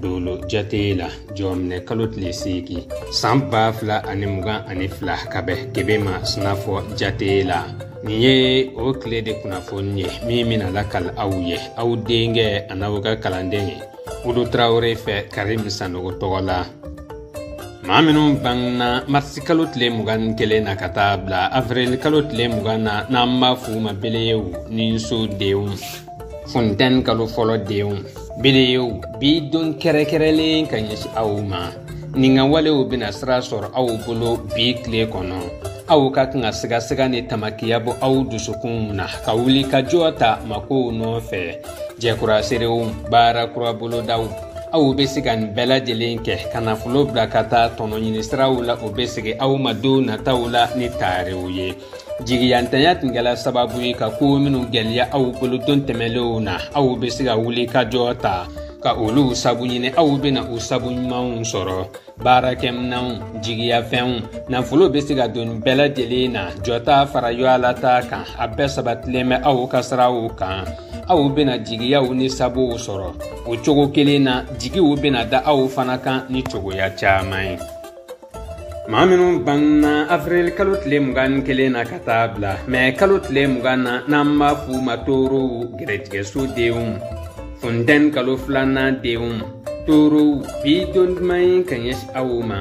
dolo jate la jɔminɛ kalo tile seegi saan b'a fila ani mugan ani fila ka bɛ kebe ma sinafɔ jate la nin ye o tile de kunnafoni ye min bɛna lakali aw ye aw denkɛ an'aw ka kalanden ye udu tarawele fɛ karim sanogo tɔgɔ la maa minnu banna marisi kalo tile mugan ni kelen na ka taa bila avril kalo tile mugan na n'an b'a f'u ma beleyew ni so denw funtɛni kalo fɔlɔ denw beleyew bi don kɛrɛkɛrɛlen ka ɲɛsin aw ma nin ka walew bɛna sira sɔrɔ aw bolo bi tile kɔnɔ aw ka kan ka sigasɛga ni tamakiya bɔ aw dusukunw na ka wuli ka jɔ ta makow nɔfɛ jɛkuraserew baara kura bolodaw aw bɛ se ka nin bɛɛ lajɛlen kɛ ka nafolo bila ka taa tɔnɔ ɲini siraw la o bɛ segin aw ma don nataw la ni tarew ye jigiyantanya tun kɛra sababu ye ka ko minnu gɛlɛya aw bolo don tɛmɛnlenw na aw bɛ se ka wuli ka jɔ ta ka olu sabu ɲini aw bɛna u sabu ɲumanw sɔrɔ baarakɛminɛnw jigiyafɛnw nafolo bɛ se ka don bɛɛ lajɛlen na jɔta fara yɔala ta kan a bɛɛ sabatilen bɛ aw ka siraw kan aw bɛna jigiyaw ni sabuw sɔrɔ o cogo kelen na jigiw bɛna da aw fana kan ni cogoya caman ye maa minnu banna afirili kalo tile mugan ni kelen na ka taa bila mɛ kalo tile mugan na n'an b'a f'u ma torow gɛrɛtigɛso denw funtɛni kalo filanan denw torow bi don duman ye ka ɲɛsin aw ma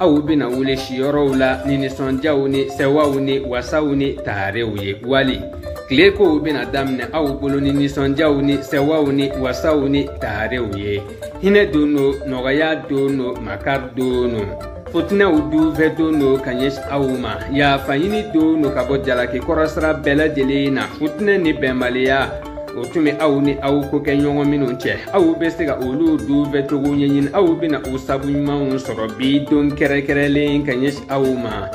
aw bɛna wele siyɔrɔw la ni nisɔndiyaw ni sɛwaw ni wasaw ni tarew ye wali tile kow bɛna daminɛ aw bolo ni nisɔndiyaw ni sɛwaw ni wasaw ni tarew ye hinɛ don no nɔgɔya don no makari don no fotinɛw dunfɛ don no ka ɲɛsin aw ma yafa ɲini don no ka bɔ jalaki kɔrɔsira bɛɛ lajɛlen na fotinɛ ni bɛnbaliya o tun bɛ aw ni aw ko kɛ ɲɔgɔn minnu cɛ aw bɛ se ka olu dunfɛ cogo ɲɛɲini aw bɛna u sabu ɲumanw sɔrɔ bi don kɛrɛnkɛrɛnlen ka ɲɛsin aw ma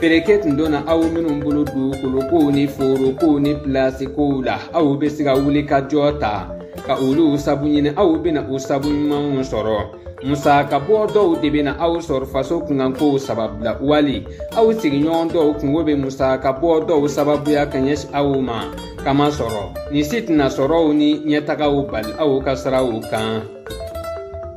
Pereke tun donna aw minnu bolo dugukolo kow ni forokow ni pilasi kow la aw bɛ se ka wuli ka jɔ ta ka olu sabu ɲini aw bɛna o sabu ɲumanw sɔrɔ musakabɔ dɔw de bɛna aw sɔrɔ faso kunkankow sababila wali aw sigiɲɔgɔn dɔw kungo bɛ musakabɔ dɔw sababuya ka ɲɛsin aw ma kama sɔrɔ nin si tɛna sɔrɔw ni ɲɛtagaw bali aw ka siraw kan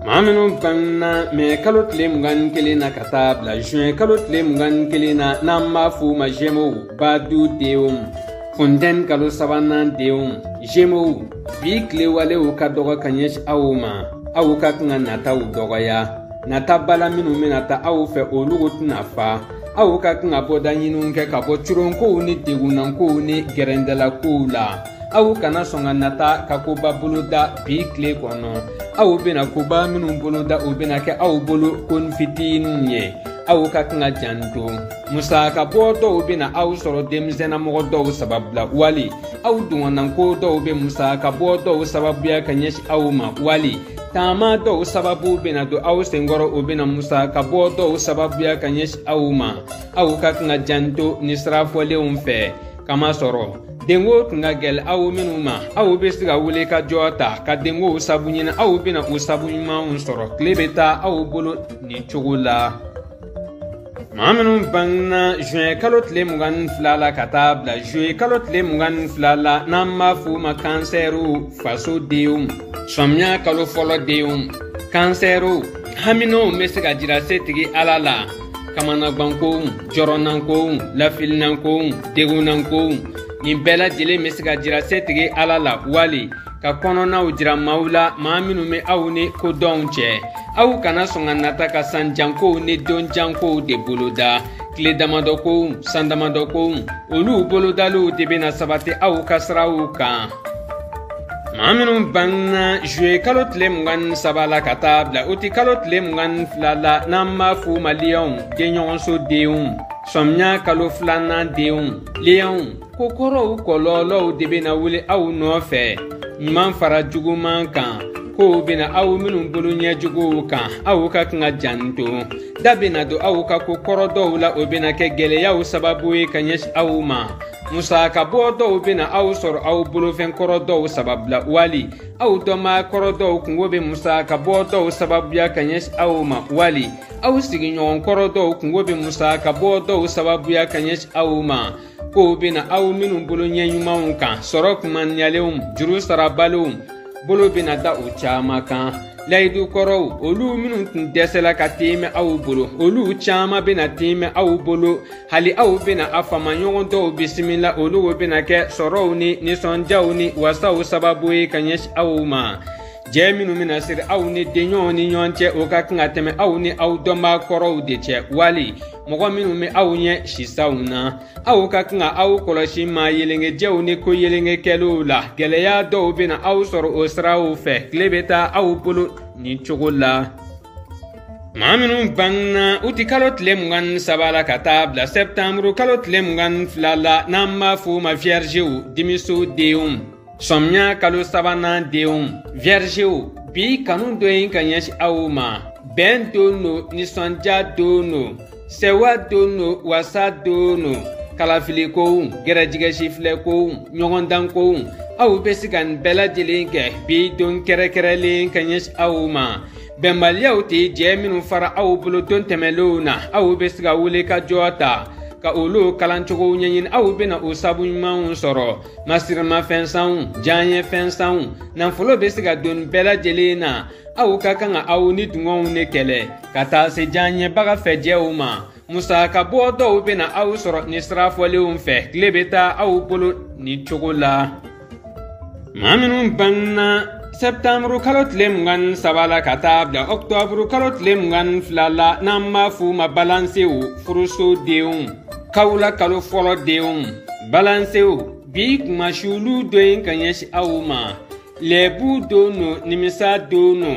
maa minnu banna mɛ kalo tile mugan ni kelen na ka taa bila zuwɛn kalo tile mugan ni kelen na n'an b'a f'u ma zɛmow badu denw funtɛni kalo sabanan denw zemow bi tilewalew ka dɔgɔ ka ɲɛsin aw ma aw ka kan ka nataw dɔgɔya nata bala minnu bɛna ta aw fɛ olu tɛna fa aw ka kan ka bɔdaɲiniw kɛ ka bɔ coronkow ni degunnankow ni gɛrɛndɛlakow la aw kana sɔn ka nata ka koba boloda bi tile kɔnɔ aw bɛna koba minnu boloda o bɛna kɛ aw bolo ko fitinin ye aw ka kan ka janto musaka bɔ dɔw bɛna aw sɔrɔ denmisɛnnamɔgɔ dɔw sababila wali aw dungɔnnanko dɔw bɛ musaka bɔ dɔw sababuya ka ɲɛsin aw ma wali taama dɔw sababu bɛna don aw senkɔrɔ o bɛna musaka bɔ dɔw sababuya ka ɲɛsin aw ma aw ka kan ka janto ni sira fɔlenw fɛ kama sɔrɔ denko tun ka gɛlɛ aw minnu ma aw bɛ se ka wele ka jɔ ta ka denko sabu ɲini aw bɛna o sabu ɲumanw sɔrɔ tile bɛ taa aw bolo nin cogo la maa minnu bangena juye kalo tile mugan ni fila la ka taa bila juye kalo tile mugan ni fila la n'an b'a f'u ma kansɛriw faso denw sɔmiya kalo fɔlɔ denw kansɛriw haminɛw bɛ se ka jira setigi ala la kamanagwankow jɔrɔnankow lafilinankow degunnankow nin bɛɛ lajɛlen bɛ se ka jira setigi ala la wali ka kɔnɔnaw jira maaw la maa minnu bɛ aw ni kodɔnw cɛ aw kana sɔn ka nata ka san jankow ni don jankow de boloda tile damadɔ kow san damadɔ kow olu bolodaliw de bɛna sabati aw ka siraw kan maa minnu banna zuwe kalo tile mugan ni saba la ka taa bila o ti kalo tile mugan ni fila la n'an b'a f'u ma liyɛnw denɲɔgɔnso denw sɔmiya kalo filanan denw liyɛnw ko kɔrɔw kɔlɔlɔw de bɛna wuli aw nɔfɛ ɲuman fara juguman kan kow bɛna aw minnu bolo ɲɛ juguw kan aw ka kan ka janto da bɛna don aw ka ko kɔrɔ dɔw la o bɛna kɛ gɛlɛyaw sababu ye ka ɲɛsin aw ma musaka bɔ dɔw bɛna aw sɔrɔ aw bolofɛn kɔrɔ dɔw sababula wali aw dɔnbaa kɔrɔ dɔw kungo bɛ musaka bɔ dɔw sababuya ka ɲɛsin aw ma wali aw sigiɲɔgɔn kɔrɔ dɔw kungo bɛ musaka bɔ dɔw sababuya ka ɲɛsin aw ma kow bɛna aw minnu bolo ɲɛ ɲumanw kan sɔrɔ kumanyalenw juru sarabalenw bolo bɛna da o caman kan layidu kɔrɔw olu minnu tun dɛsɛla ka tɛmɛ aw bolo olu caman bɛna tɛmɛ aw bolo hali aw bɛna a fama ɲɔgɔn dɔw bisimila olu bɛna kɛ sɔrɔw ni nisɔndiyaw ni wasaw sababu ye ka ɲɛsin aw ma jɛɛ minnu bɛna siri aw ni denɲɔgɔnw ni ɲɔgɔn cɛ o ka kan ka tɛmɛ aw ni aw dɔnbaa kɔrɔw de cɛ wali mɔgɔ minnu bɛ aw ɲɛ sisaw na aw ka kan ka aw kɔlɔsi maa yelengejɛw ni ko yelenge kɛliw la gɛlɛya dɔw bɛna aw sɔrɔ o siraw fɛ tile bɛ taa aw bolo nin cogo la maa minnu banna uti kalo tile mugan ni saba la ka taa bila sɛptanburu kalo tile mugan ni fila la n'an b'a f'o ma viyɛrizew denmiso denw Sɔmiya kalo sabanan denw vɛrizew bi kanu dɔ in ka ɲɛsin aw ma bɛn don no nisɔndiya don no sewa don no wasa don no kalafilikow gɛrɛjigɛsifilɛkow ɲɔgɔndankow aw bɛ se ka nin bɛɛ lajɛlen kɛ bi don kɛrɛkɛrɛlen ka ɲɛsin aw ma bɛnbaliyaw tɛ jɛ minnu fara aw bolo don tɛmɛnlenw na aw bɛ se ka wele ka jɔ ta ka olu kalancogow ɲɛɲini aw bɛna o sabu ɲumanw sɔrɔ masirimafɛn sanw diyaɲɛ fɛn sanw nafolo bɛ se ka don bɛɛ lajɛlen na aw ka kan ka aw ni dungɔw ne kɛlɛ ka taa se diyaɲɛbaga fɛ jɛw ma musaka bɔ dɔw bɛ na aw sɔrɔ ni sira fɔlenw fɛ tile bɛ taa aw bolo ni cogo la maa minnu banna sɛptanburu kalo tile mugan ni saba la ka taa bila ɔktɔburu kalo tile mugan ni fila la n'an b'a f'u ma balansew furuso denw kawula kalo fɔlɔ denw balansew bi kumasiwulu dɔ in ka ɲɛsin aw ma lɛbu don no nimisa don no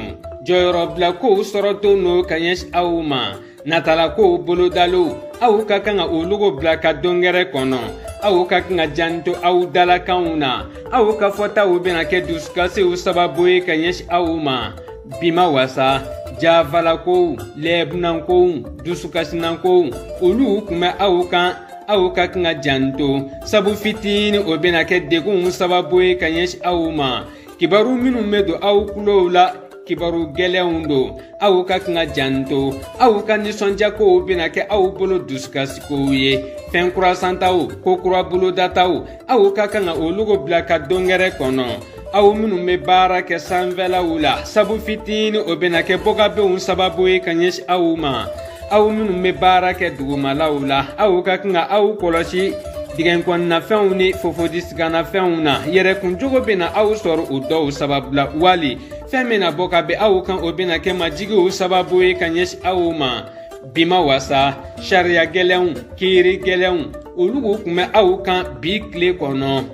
jɔyɔrɔbilakow sɔrɔ don no ka ɲɛsin aw ma natalakow bolodaliw aw ka kan ka olugo bila ka dongɛrɛ kɔnɔ aw ka kan ka janto aw dalakanw na aw ka fɔtaw bɛna kɛ dusukasiw sababu ye ka ɲɛsin aw ma bima wasa jafalakow lɛɛbunankow dusukasinankow olu kun bɛ aw kan aw ka kan ka janto sabu fitini o bɛna kɛ degunw sababu ye ka ɲɛsin aw ma kibaru minnu bɛ don aw tulow la kibaru gɛlɛnw don aw ka kan ka janto aw ka nisɔndiyakow bɛna kɛ aw bolo dusukasikow ye fɛn kurasantaw ko kura bolodataw aw ka kan ka olu bila ka dongɛrɛ kɔnɔ aw minnu bɛ baara kɛ sanfɛlaw la sabu fitini o bɛna kɛ bɔkabenw sababu ye ka ɲɛsin aw ma aw minnu bɛ baara kɛ dugumalaw la aw ka kan ka aw kɔlɔsi dingɛnkɔnɔnafɛnw ni fofodisigannafɛnw na yɛrɛkuncogo bɛna aw sɔrɔ o dɔw sababu la wali fɛn min na bɔ ka bɛn aw kan o bɛna kɛ majigiw sababu ye ka ɲɛsin aw ma bima wasa sariya gɛlɛnw kiiri gɛlɛnw olu kun bɛ aw kan bi tile kɔnɔ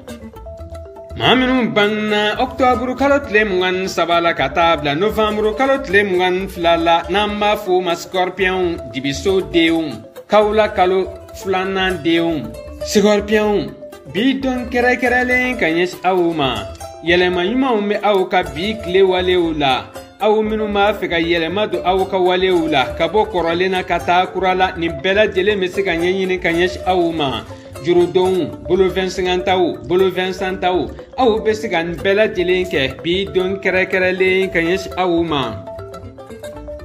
maa minnu banna ɔktɔburu kalo tile mugan ni saba la ka taa bila novanburu kalo tile mugan ni fila la n'an b'a f'o ma sikɔripiyɛnw dibiso denw kawula kalo filanan denw sikɔripiyɛnw bi dɔn kɛrɛkɛrɛlen ka ɲɛsin aw ma yɛlɛma ɲumanw bɛ aw ka bi tile walew la aw minnu b'a fɛ ka yɛlɛma don aw ka walew la ka bɔ kɔrɔlen na ka taa kura la nin bɛɛ lajɛlen bɛ se ka ɲɛɲini ka ɲɛsin aw ma jurudenw bolofɛnsengantaw bolofɛnsantaw aw bɛ se ka nin bɛɛ lajɛlen kɛ bi don kɛrɛkɛrɛlen ka ɲɛsin aw ma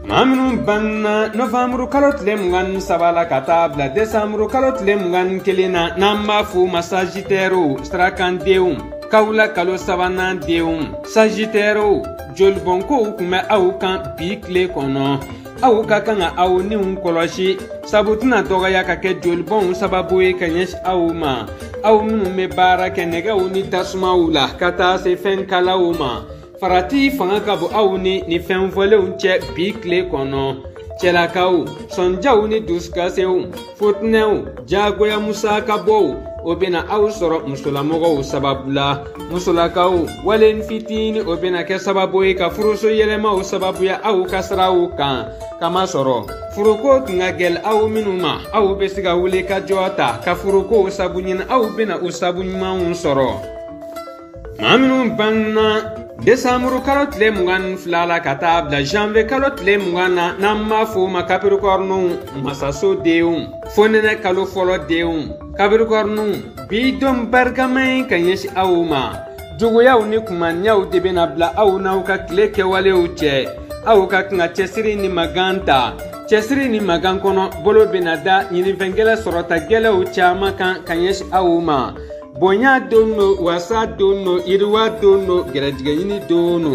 maa minnu banna nɔfanburu kalo tile mugan ni saba la ka taa bila desanburu kalo tile mugan ni kelen na n'an b'a f'o ma sajitɛriw sirakandenw kawula kalo sabanan denw sajitɛriw jolibɔnkow tun bɛ aw kan bi tile kɔnɔ aw ka kan ka aw niw kɔlɔsi sabu tɛna dɔgɔya ka kɛ jolibɔnw sababu ye ka ɲɛsin aw ma aw minnu bɛ baara kɛ nɛgɛw ni tasumaw la ka taa se fɛn kalaw ma farati fanga ka bon aw ni nin fɛn fɔlenw cɛ bi tile kɔnɔ cɛlakaw sɔnjaw ni dusukasew fotinɛw jagoya musaka bɔw o bena aw sɔrɔ musolamɔgɔw sababu la musolakaw walen fitini o bena kɛ sababu ye ka furuso yɛlɛmaw sababuya aw ka siraw kan kama sɔrɔ furuko tun ka gɛlɛ aw minnu ma aw be se ka wuli ka jɔ ta ka furukow sabu ɲini aw bena u sabu ɲumanw sɔrɔ maa minnu banna desanburu kalo tile mugan ni fila la ka taa bila janviye kalo tile mugan na n'an b'a f'o ma kapirikɔrɔniw masaso denw fo nɛnɛ kalo fɔlɔ denw kapirikɔrɔniw bi dɔn barikama ye ka ɲɛsin aw ma juguyaw ni kumaniyaw de bɛna bila aw n'aw ka tile kɛwalew cɛ aw ka kan ka cɛsiri ni magan ta cɛsiri ni magan kɔnɔ bolo bɛna da ɲininfɛngɛlɛ sɔrɔta gɛlɛw caman kan ka ɲɛsin aw ma bonya don no wasa don no yiriwa don no gɛrɛjigɛɲini don no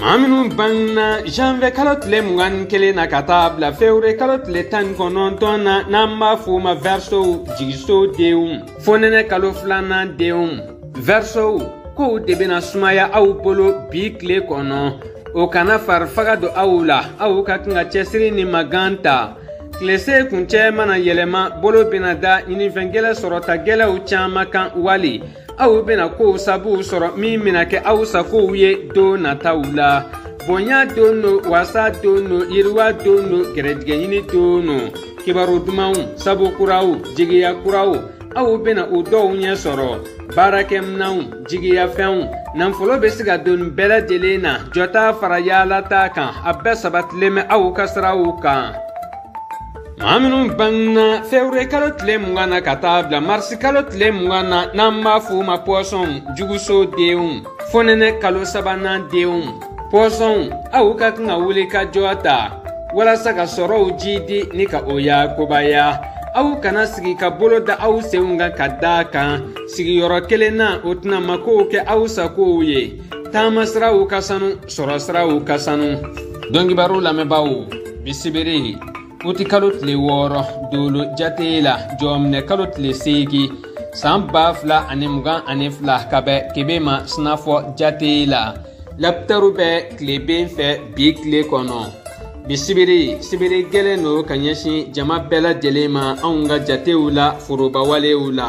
maa minnu banna janvier kalo tile mugan ni kelen na ka taa bila fewure kalo tile tan ni kɔnɔntɔn na n'an b'a f'o ma vɛrisow jigiso denw fonɛnɛ kalo filanan denw vɛrisow kow de bɛna sumaya aw bolo bi tile kɔnɔ o kana farifaga don aw la aw ka kan ka cɛsiri ni magan ta tilese kuncɛ mana yɛlɛma bolo bɛna da ɲinifɛn gɛlɛ sɔrɔta gɛlɛw caman kan wali aw bɛna kow sabuw sɔrɔ min bɛna kɛ aw sagow ye don nataw la bonya don no wasa don no yiriwa don no gɛrɛtigɛɲini don no kibaru dumanw sabu kuraw jigiya kuraw aw bɛna o dɔw ɲɛ sɔrɔ baarakɛminɛnw jigiyafɛnw nanfolo bɛ se ka don bɛɛ lajɛlen na jɔta fara yaala ta kan a bɛɛ sabatilen bɛ aw ka siraw kan maa minnu bangena fewure kalo tile mugan na ka taa bila marisi kalo tile mugan na n'an b'a f'o ma pɔsɔnw juguso denw fonɛnɛ kalo sabanan denw pɔsɔnw aw ka kan ka wuli ka jɔ ta walasa ka sɔrɔw jiidi ni ka o yakobaya aw kana sigi ka bolo da aw senw kan ka da kan sigiyɔrɔ kelen na o tɛna makow kɛ aw sakow ye taama siraw ka sanu sɔrɔ siraw ka sanu dɔnkibaru lamɛnbaaw bisibere uti kalo tile wɔɔrɔ dolo jate la jɔminɛ kalo tile seegi saan baa fila ani mugan ani fila ka bɛ kebe ma sinafɔ jate la lapitaru bɛ tileben fɛ bi tile kɔnɔ bi sibiri sibiri gɛlɛn don ka ɲɛsin jama bɛɛ lajɛlen ma anw ka jatew la forobawalew la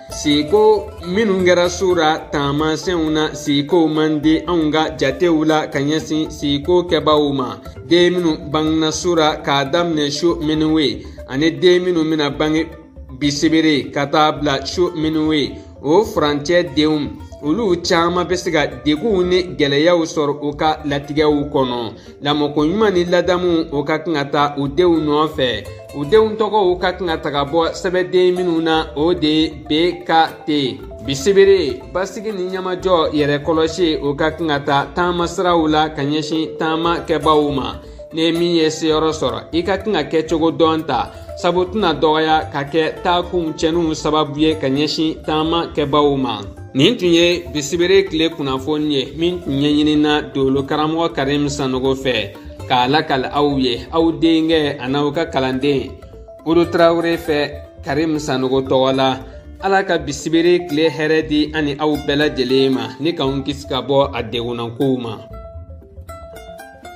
Siko minnu kɛra so la taamasɛnw na siko man di anw ka jatew la ka ɲɛsin siko kɛbaaw ma den minnu bangena so la k'a daminɛ so minnu ye ani den minnu bɛna bange bisibiri ka taa bila so minnu ye o furancɛ denw olu caman bɛ se ka deguw ni gɛlɛyaw sɔrɔ u ka latigɛw kɔnɔ lamɔko ɲuman ni ladamu o ka kan ka taa u denw nɔfɛ u denw tɔgɔw ka kan ka taga bɔ sɛbɛden minnu na o de ye bkt bisibiri basigi ni ɲamajɔ yɛrɛ kɔlɔsi o ka kan ka ta taama siraw la ka ɲɛsin taama kɛbaaw ma ne min ye seyɔrɔ sɔrɔ i ka kan ka kɛ cogo dɔn ta sabu tɛna dɔgɔya ka kɛ taakunw cɛninw sababu ye ka ɲɛsin taama kɛbaaw ma nin tun ye bisibiri tile kunnafoni ye min tun ɲɛɲinina dolo karamɔgɔ karim sanogo fɛ k'a lakali aw ye aw denkɛ a n'aw ka kalanden olu tarawele fɛ karimu sanogo tɔgɔ la ala ka bisibiri tile hɛrɛ di an ni aw bɛɛ lajɛlen ma ni k'anw kisi ka bɔ a degunankow ma